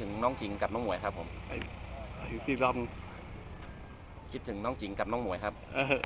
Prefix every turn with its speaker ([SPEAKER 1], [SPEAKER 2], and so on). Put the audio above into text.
[SPEAKER 1] ถึงน้องจิงกับน้องหมวยครับผม
[SPEAKER 2] พี่บอม
[SPEAKER 1] คิดถึงน้องจิงกับน้องหมวยครับ
[SPEAKER 2] เออ